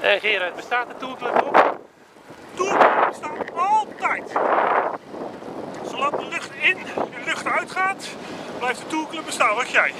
En Gerard, bestaat de toerclub op? Toerclub bestaat altijd. Zolang de lucht in en de lucht uitgaat, blijft de toerclub bestaan. Wat jij?